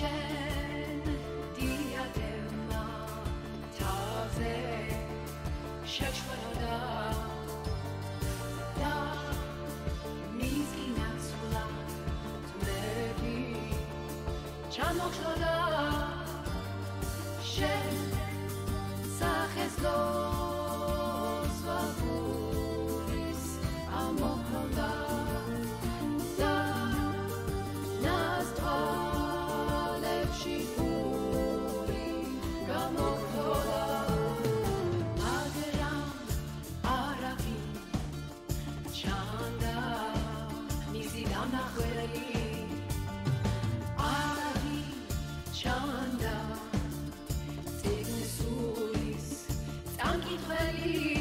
შენ დიადემა თავზე შეჩვენოდა და მისკინაცვლა ძმები ჩამოხშოდა შანდა. ციგნის სულის წამკითხველი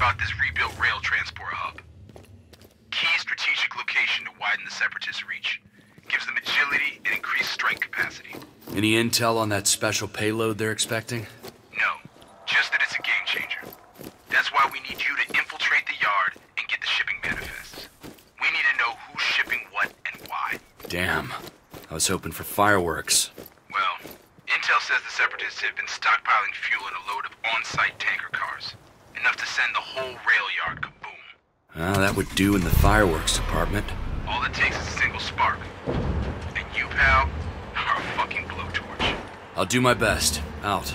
about this rebuilt rail transport hub. Key strategic location to widen the Separatists' reach. Gives them agility and increased strike capacity. Any intel on that special payload they're expecting? No, just that it's a game changer. That's why we need you to infiltrate the yard and get the shipping manifests. We need to know who's shipping what and why. Damn. I was hoping for fireworks. Well, intel says the Separatists have been stockpiling fuel in a load of on-site tanker cars. Enough to send the whole rail yard kaboom. Well, that would do in the fireworks department. All it takes is a single spark. And you, pal, are a fucking blowtorch. I'll do my best. Out.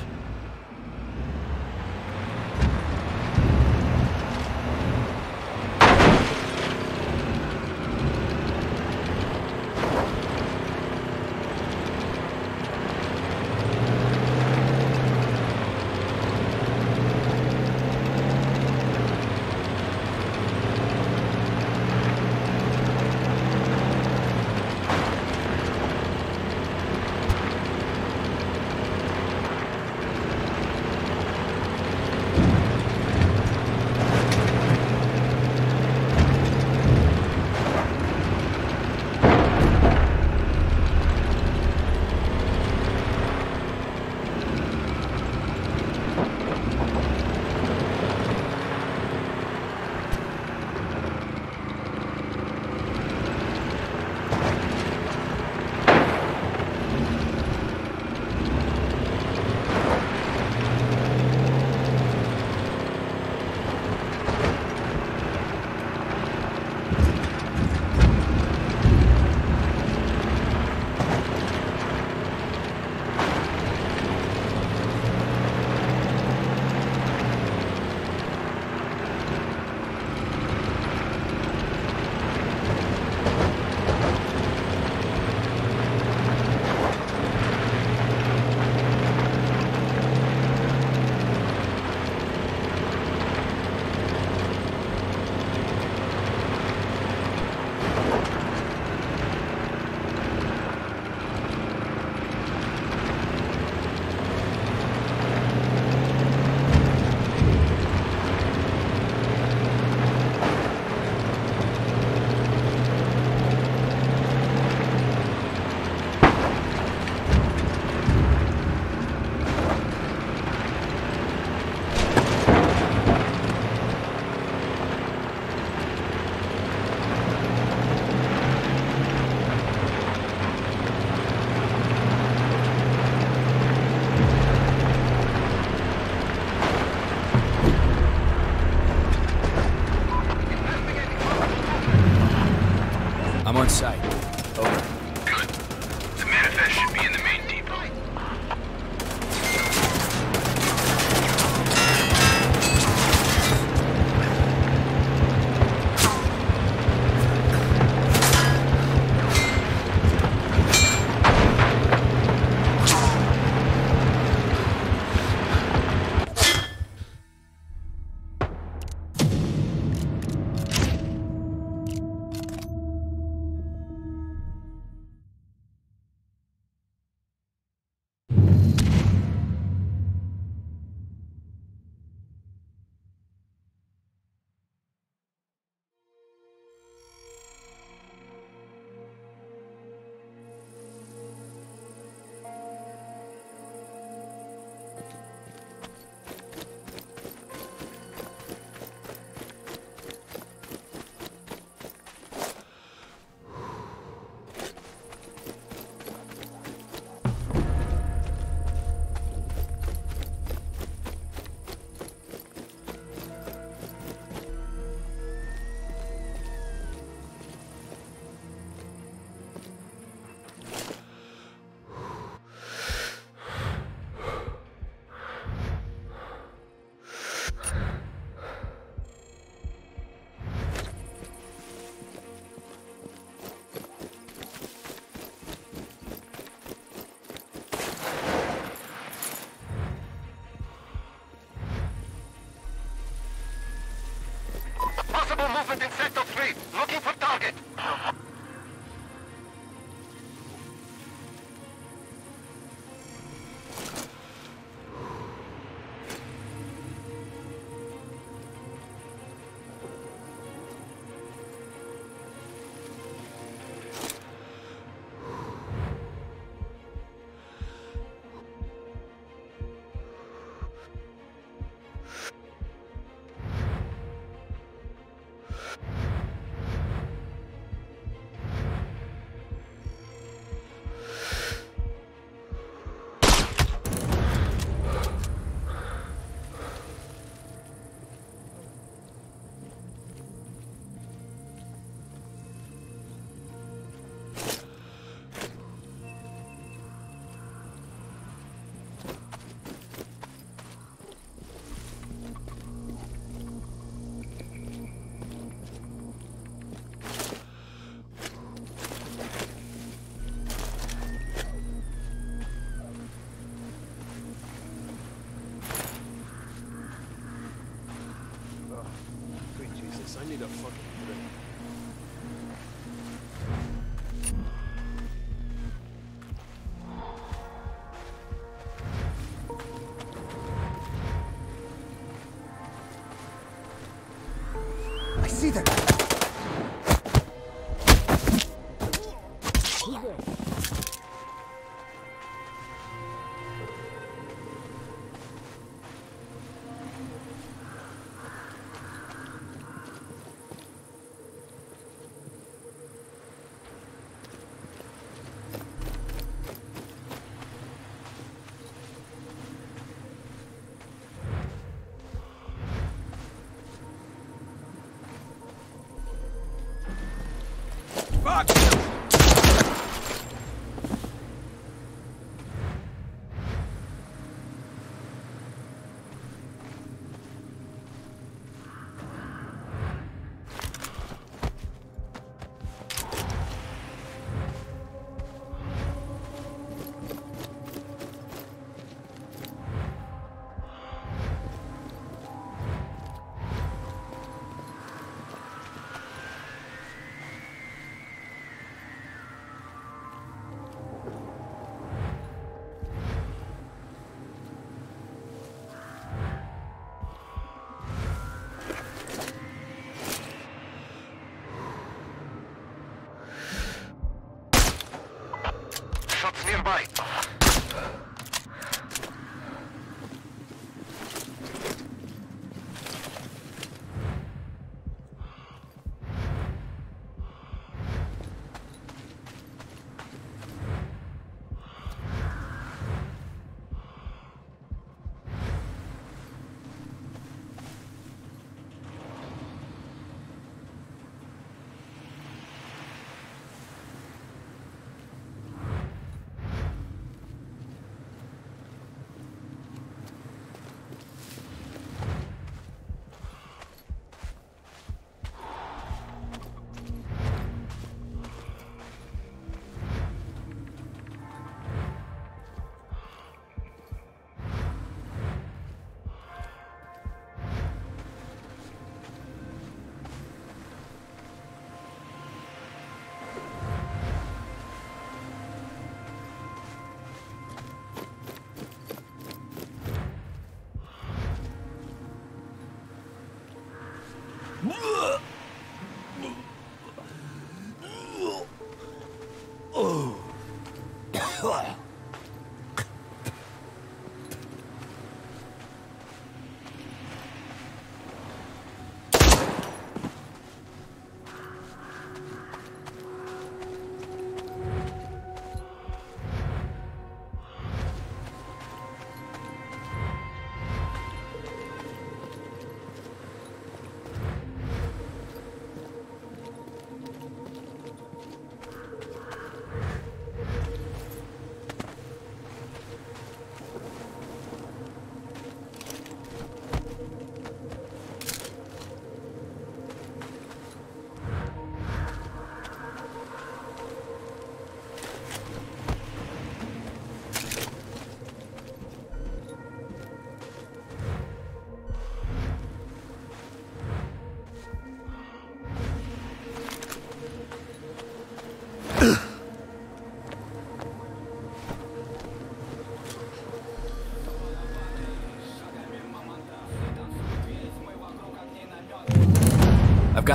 Luva 27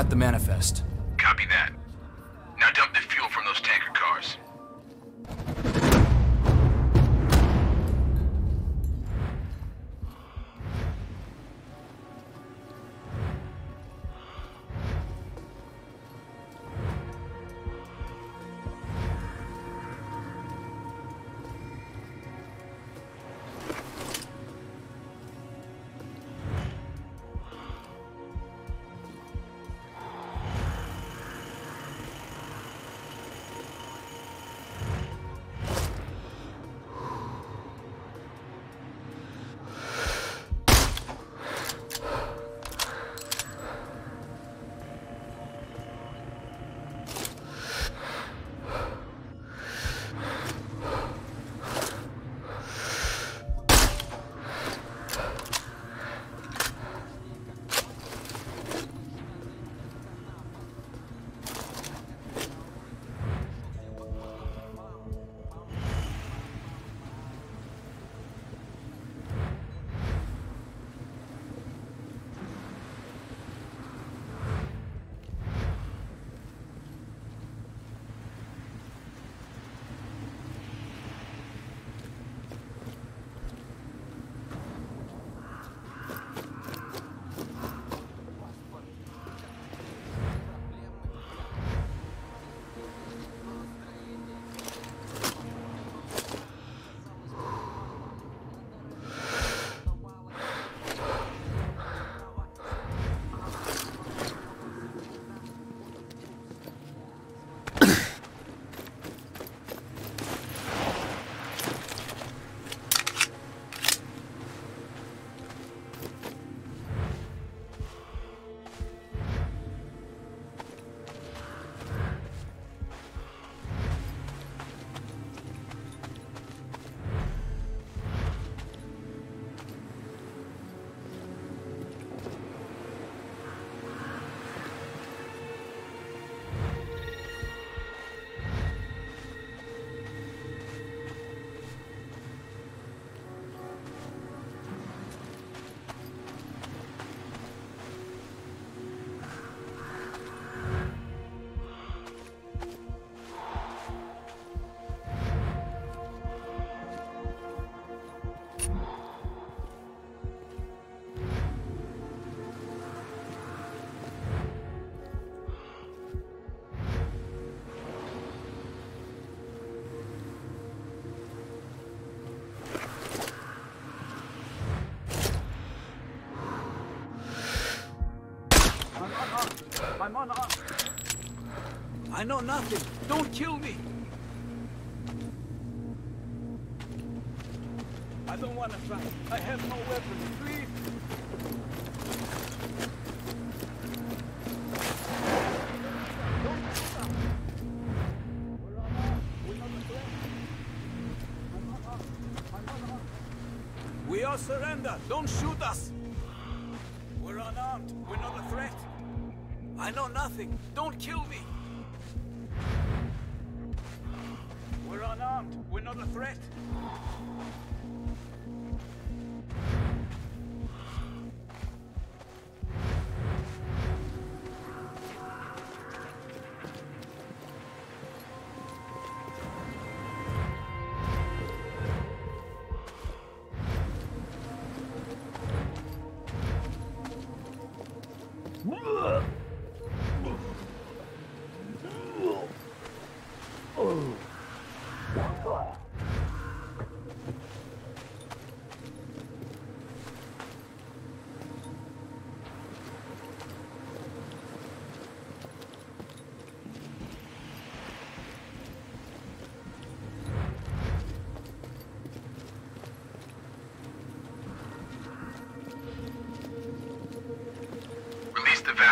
got the manifest. I'm unarmed. I know nothing. Don't kill me. I don't want to fight. I have no weapons. Please. We all surrender. Don't shoot us.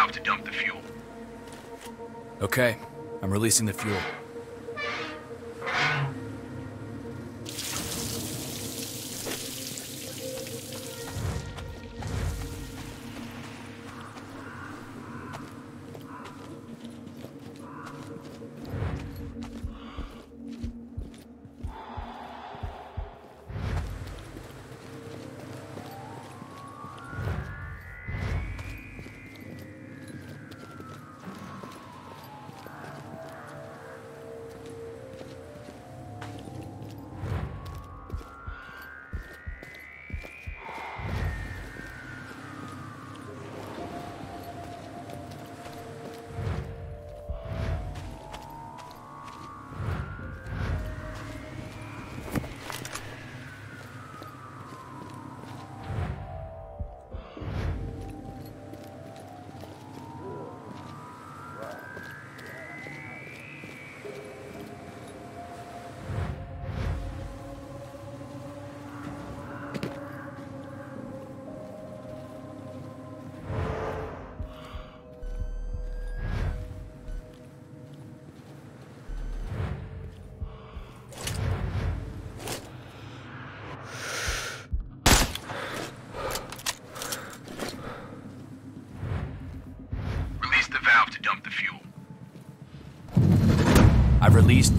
Valve to dump the fuel. Okay, I'm releasing the fuel.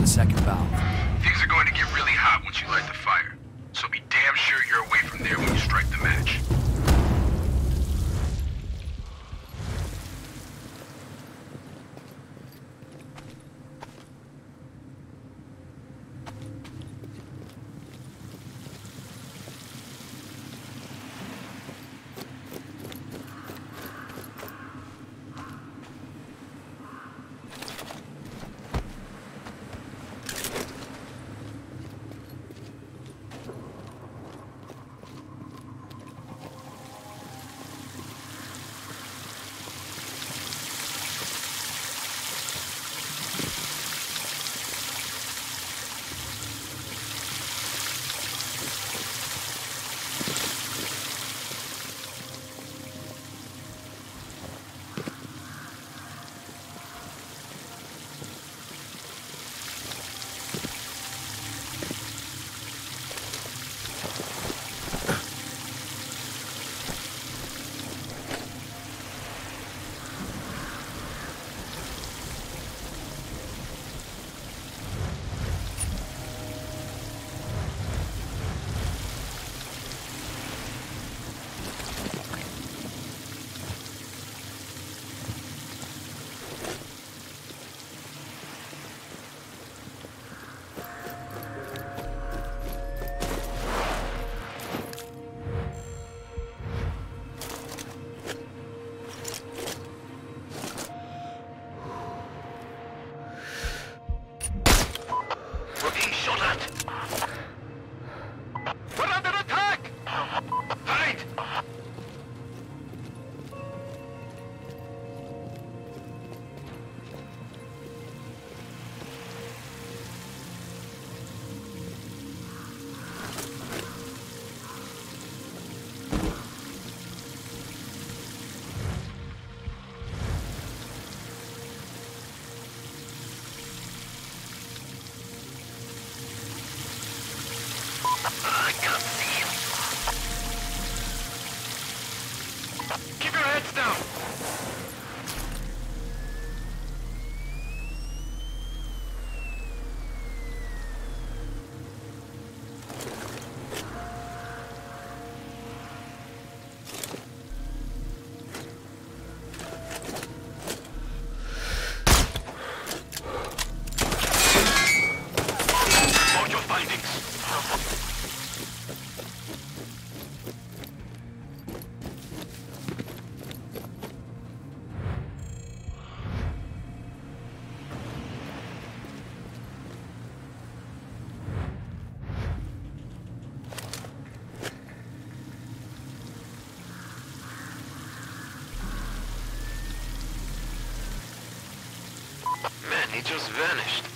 Second valve. Just vanished.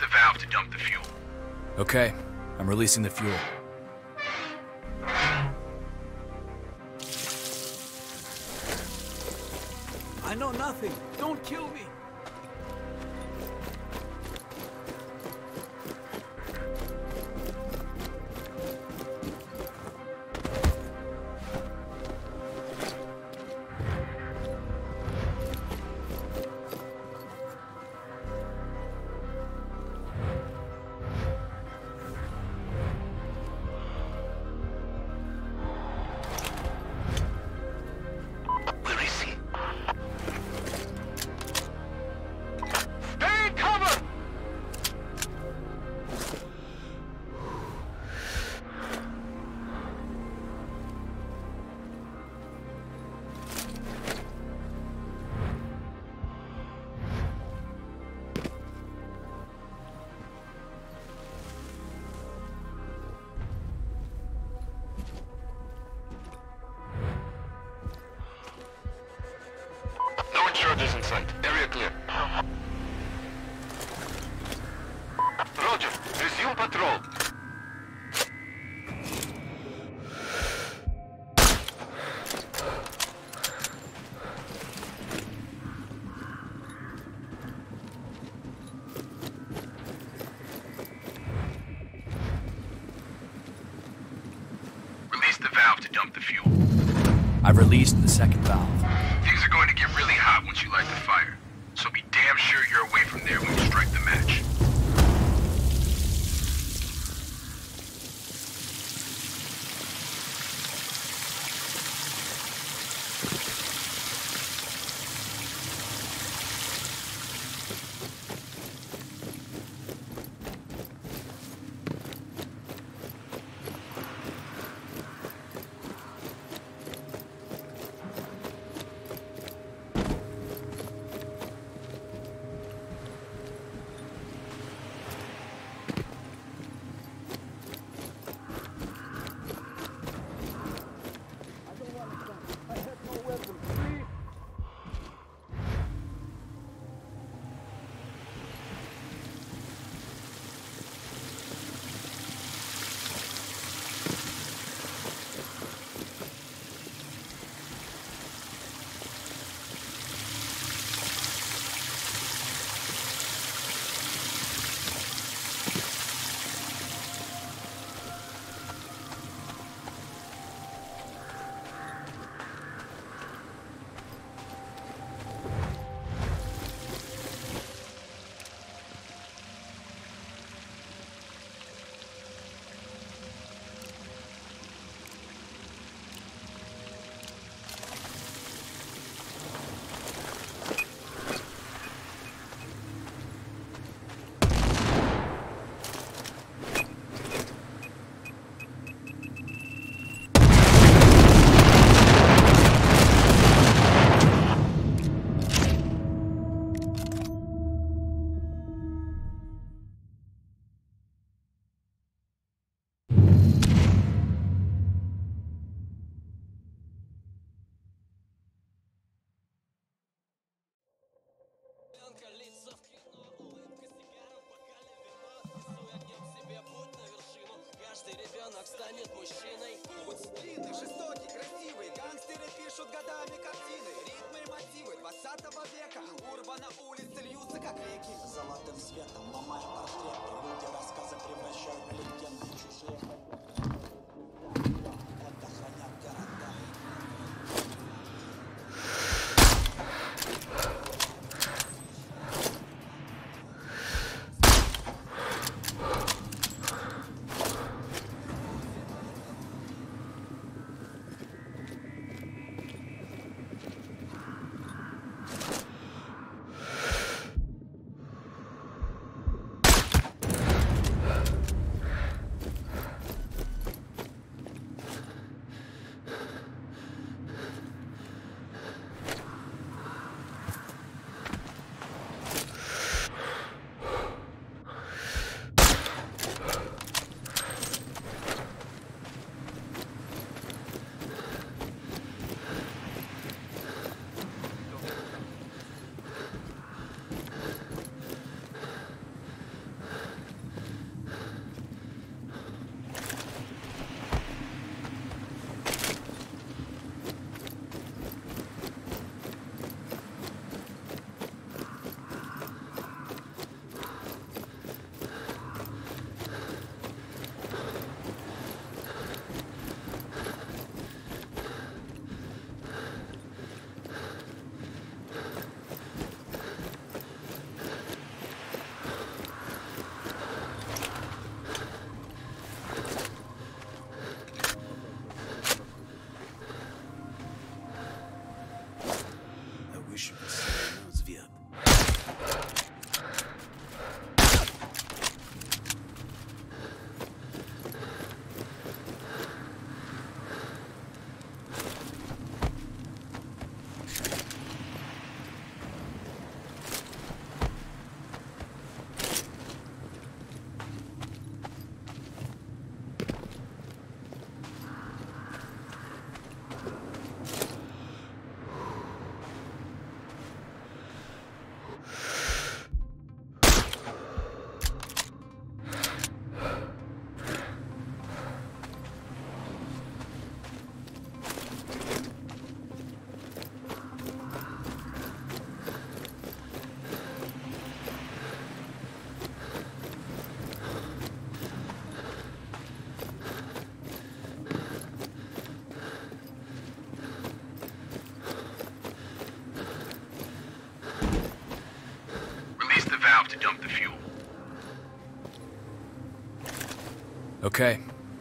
the valve to dump the fuel. Okay, I'm releasing the fuel. I know nothing. Don't kill me. the fuel. I've released the second valve.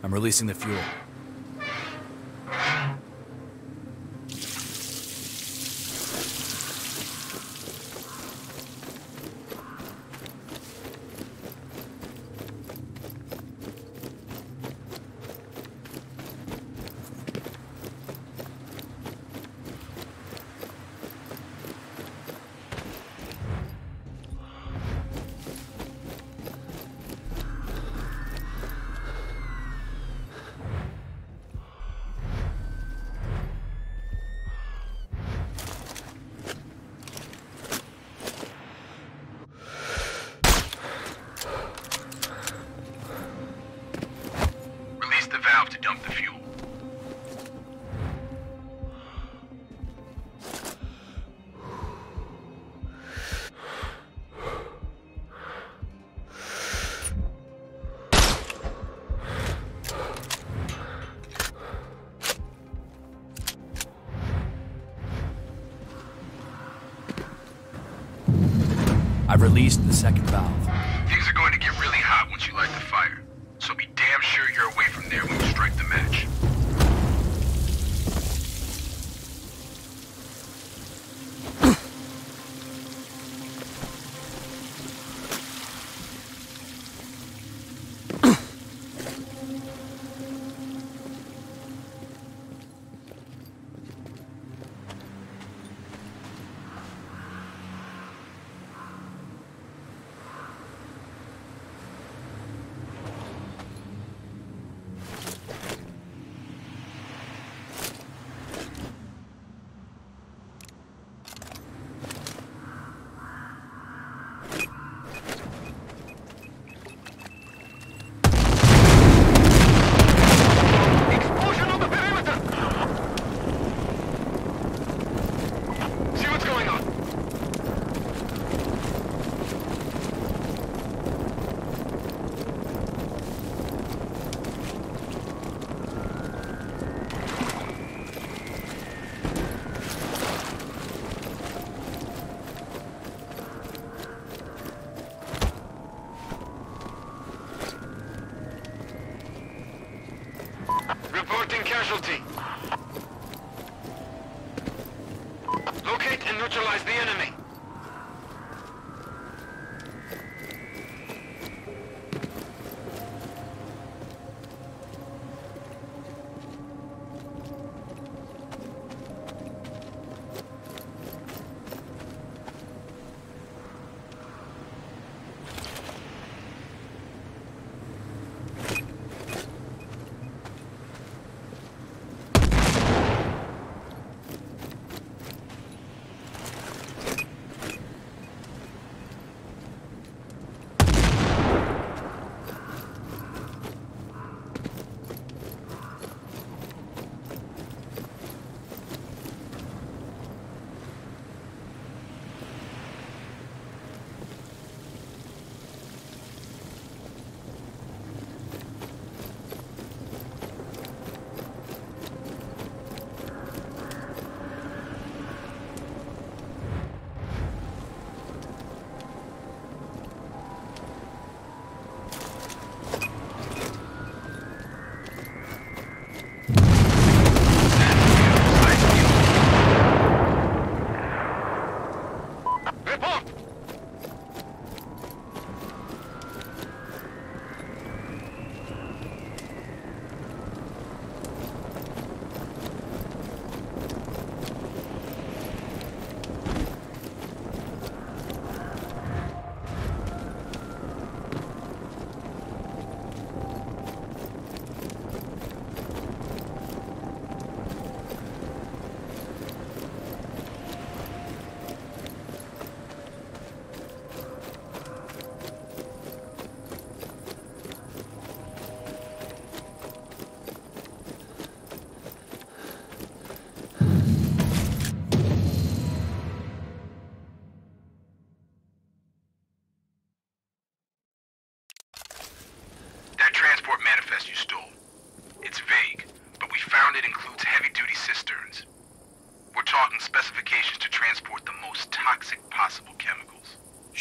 I'm releasing the fuel. I've released the second valve. Things are going to get really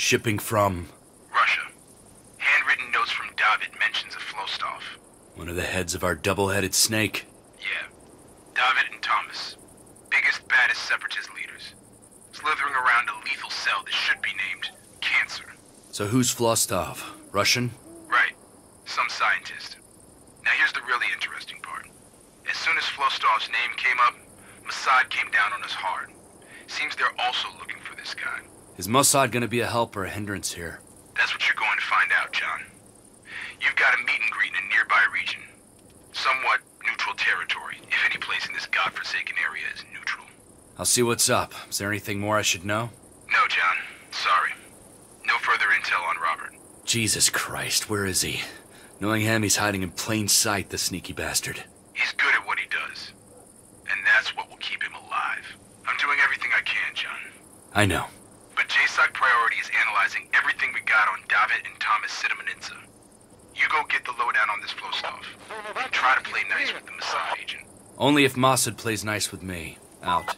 Shipping from? Russia. Handwritten notes from David mentions a Flostov. One of the heads of our double-headed snake. Yeah. David and Thomas. Biggest, baddest separatist leaders. Slithering around a lethal cell that should be named Cancer. So who's Flostov? Russian? Mossad gonna be a help or a hindrance here? That's what you're going to find out, John. You've got a meet and greet in a nearby region. Somewhat neutral territory, if any place in this godforsaken area is neutral. I'll see what's up. Is there anything more I should know? No, John. Sorry. No further intel on Robert. Jesus Christ, where is he? Knowing him, he's hiding in plain sight, the sneaky bastard. He's good at what he does. And that's what will keep him alive. I'm doing everything I can, John. I know. But JSOC priority is analyzing everything we got on David and Thomas Sidominitsa. You go get the lowdown on this Flostov. And try to play nice with the Mossad agent. Only if Mossad plays nice with me. Out.